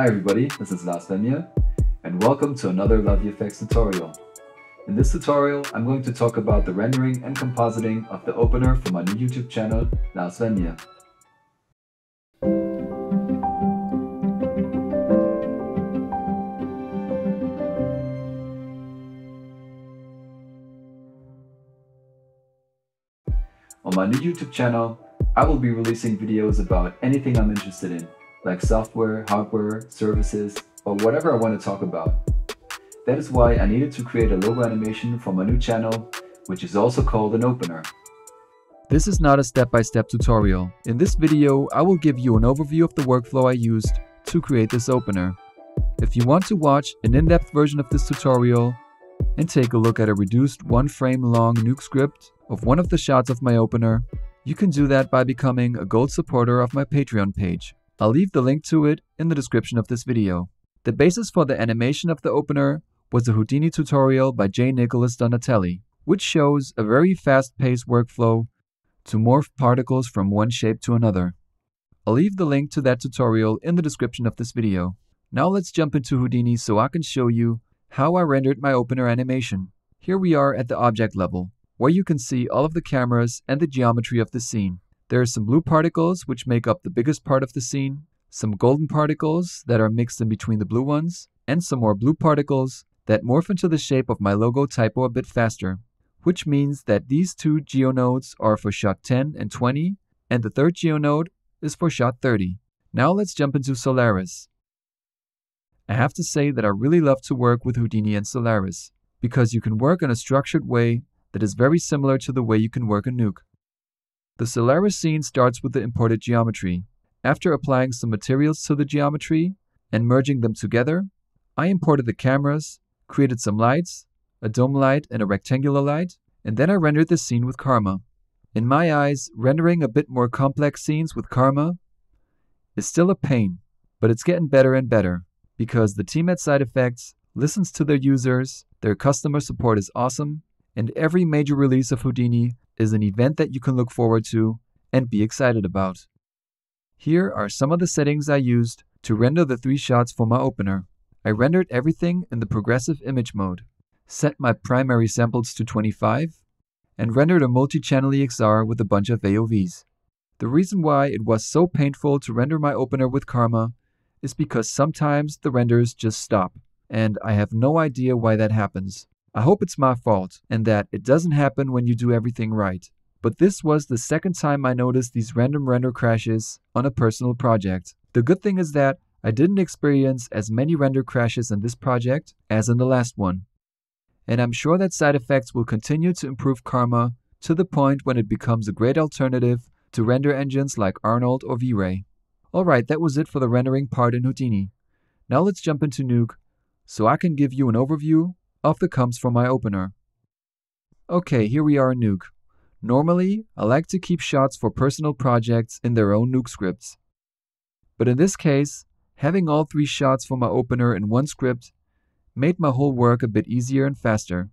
Hi everybody, this is Wemmje, and welcome to another LoveVFX tutorial. In this tutorial, I'm going to talk about the rendering and compositing of the opener for my new YouTube channel, Wemmje. On my new YouTube channel, I will be releasing videos about anything I'm interested in, like software, hardware, services, or whatever I want to talk about. That is why I needed to create a logo animation for my new channel, which is also called an opener. This is not a step-by-step -step tutorial. In this video, I will give you an overview of the workflow I used to create this opener. If you want to watch an in-depth version of this tutorial and take a look at a reduced one frame long nuke script of one of the shots of my opener, you can do that by becoming a gold supporter of my Patreon page. I'll leave the link to it in the description of this video. The basis for the animation of the opener was a Houdini tutorial by J. Nicholas Donatelli, which shows a very fast-paced workflow to morph particles from one shape to another. I'll leave the link to that tutorial in the description of this video. Now let's jump into Houdini so I can show you how I rendered my opener animation. Here we are at the object level, where you can see all of the cameras and the geometry of the scene. There are some blue particles which make up the biggest part of the scene, some golden particles that are mixed in between the blue ones, and some more blue particles that morph into the shape of my logo typo a bit faster, which means that these two geonodes are for shot 10 and 20, and the third geonode is for shot 30. Now let's jump into Solaris. I have to say that I really love to work with Houdini and Solaris, because you can work in a structured way that is very similar to the way you can work a nuke. The Solaris scene starts with the imported geometry. After applying some materials to the geometry and merging them together, I imported the cameras, created some lights, a dome light and a rectangular light, and then I rendered the scene with Karma. In my eyes, rendering a bit more complex scenes with Karma is still a pain, but it's getting better and better because the team at SideFX listens to their users, their customer support is awesome, and every major release of Houdini is an event that you can look forward to and be excited about. Here are some of the settings I used to render the three shots for my opener. I rendered everything in the progressive image mode, set my primary samples to 25, and rendered a multi-channel EXR with a bunch of AOVs. The reason why it was so painful to render my opener with Karma is because sometimes the renders just stop, and I have no idea why that happens. I hope it's my fault and that it doesn't happen when you do everything right. But this was the second time I noticed these random render crashes on a personal project. The good thing is that I didn't experience as many render crashes in this project as in the last one. And I'm sure that SideFX will continue to improve Karma to the point when it becomes a great alternative to render engines like Arnold or V-Ray. Alright, that was it for the rendering part in Houdini. Now let's jump into Nuke so I can give you an overview of the comps for my opener. Okay, here we are in Nuke. Normally, I like to keep shots for personal projects in their own Nuke scripts. But in this case, having all three shots for my opener in one script made my whole work a bit easier and faster.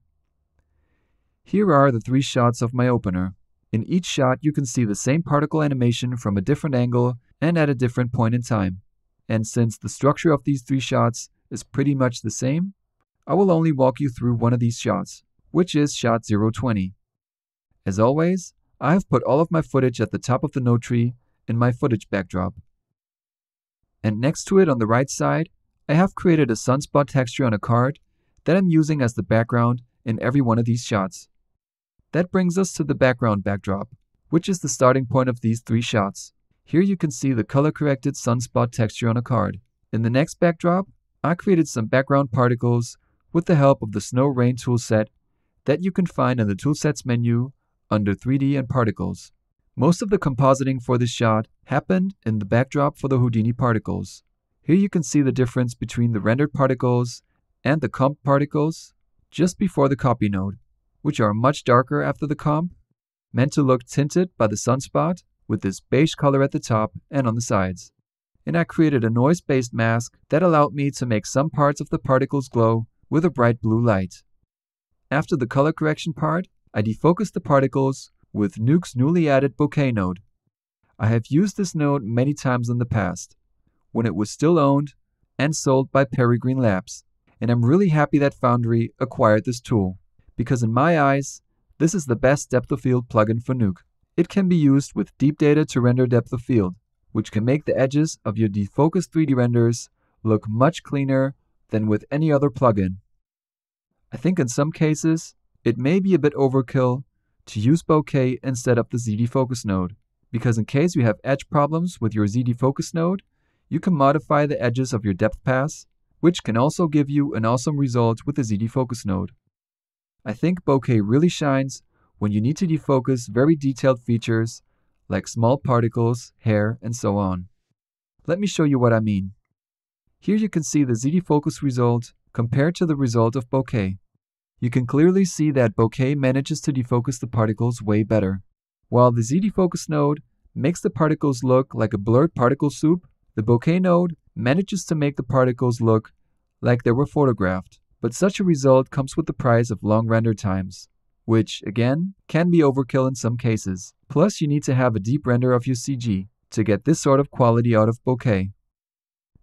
Here are the three shots of my opener. In each shot, you can see the same particle animation from a different angle and at a different point in time. And since the structure of these three shots is pretty much the same, I will only walk you through one of these shots, which is shot 020. As always, I have put all of my footage at the top of the node tree in my footage backdrop. And next to it on the right side, I have created a sunspot texture on a card that I'm using as the background in every one of these shots. That brings us to the background backdrop, which is the starting point of these three shots. Here you can see the color-corrected sunspot texture on a card. In the next backdrop, I created some background particles with the help of the Snow Rain toolset that you can find in the Toolsets menu under 3D and Particles. Most of the compositing for this shot happened in the backdrop for the Houdini particles. Here you can see the difference between the rendered particles and the comp particles just before the copy node, which are much darker after the comp, meant to look tinted by the sunspot with this beige color at the top and on the sides. And I created a noise-based mask that allowed me to make some parts of the particles glow with a bright blue light. After the color correction part, I defocus the particles with Nuke's newly added bokeh node. I have used this node many times in the past, when it was still owned and sold by Peregrine Labs. And I'm really happy that Foundry acquired this tool, because in my eyes, this is the best depth of field plugin for Nuke. It can be used with deep data to render depth of field, which can make the edges of your defocused 3D renders look much cleaner than with any other plugin. I think in some cases, it may be a bit overkill to use bokeh instead of the ZDefocus node, because in case you have edge problems with your ZDefocus node, you can modify the edges of your depth pass, which can also give you an awesome result with the ZDefocus node. I think bokeh really shines when you need to defocus very detailed features like small particles, hair, and so on. Let me show you what I mean. Here you can see the ZDefocus result compared to the result of bokeh. You can clearly see that bokeh manages to defocus the particles way better. While the ZDefocus node makes the particles look like a blurred particle soup, the bokeh node manages to make the particles look like they were photographed. But such a result comes with the price of long render times which, again, can be overkill in some cases. Plus, you need to have a deep render of your CG to get this sort of quality out of bokeh.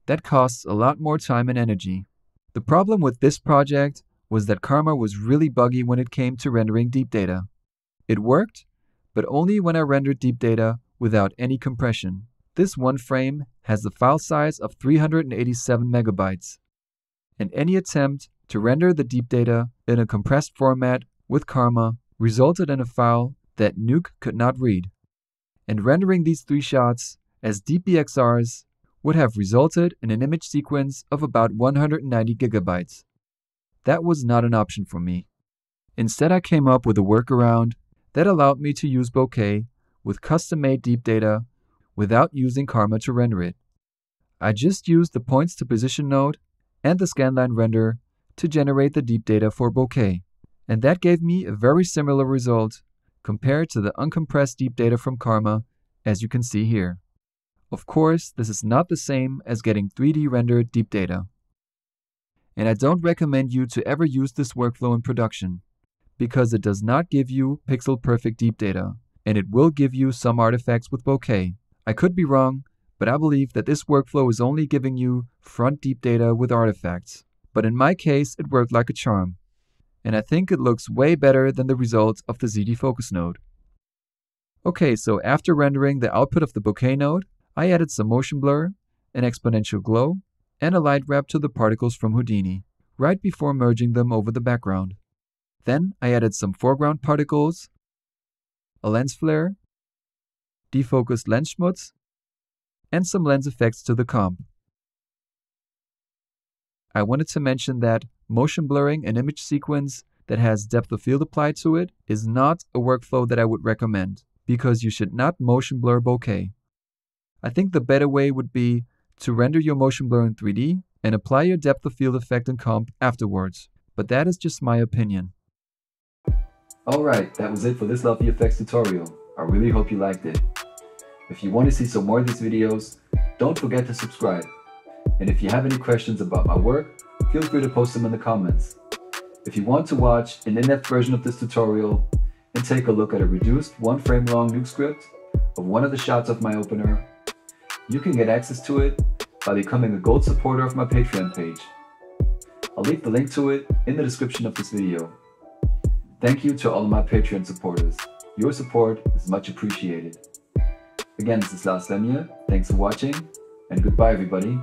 That costs a lot more time and energy. The problem with this project was that Karma was really buggy when it came to rendering deep data. It worked, but only when I rendered deep data without any compression. This one frame has the file size of 387 megabytes, and any attempt to render the deep data in a compressed format with Karma resulted in a file that Nuke could not read, and rendering these three shots as deep EXRs would have resulted in an image sequence of about 190 gigabytes. That was not an option for me. Instead, I came up with a workaround that allowed me to use Bokeh with custom made deep data without using Karma to render it. I just used the points to position node and the scanline render to generate the deep data for Bokeh and that gave me a very similar result compared to the uncompressed deep data from Karma, as you can see here. Of course, this is not the same as getting 3D rendered deep data. And I don't recommend you to ever use this workflow in production, because it does not give you pixel perfect deep data, and it will give you some artifacts with bokeh. I could be wrong, but I believe that this workflow is only giving you front deep data with artifacts. But in my case, it worked like a charm and I think it looks way better than the results of the ZDefocus node. Okay, so after rendering the output of the bokeh node, I added some motion blur, an exponential glow, and a light wrap to the particles from Houdini, right before merging them over the background. Then I added some foreground particles, a lens flare, defocused lens schmutz, and some lens effects to the comp. I wanted to mention that motion blurring an image sequence that has depth of field applied to it is not a workflow that I would recommend because you should not motion blur bokeh. I think the better way would be to render your motion blur in 3D and apply your depth of field effect and comp afterwards, but that is just my opinion. Alright, that was it for this LoveVFX tutorial. I really hope you liked it. If you want to see some more of these videos, don't forget to subscribe. And if you have any questions about my work, feel free to post them in the comments. If you want to watch an in-depth version of this tutorial and take a look at a reduced one frame long nuke script of one of the shots of my opener, you can get access to it by becoming a gold supporter of my Patreon page. I'll leave the link to it in the description of this video. Thank you to all of my Patreon supporters. Your support is much appreciated. Again, this is Lars Wemmje. Thanks for watching, and goodbye everybody.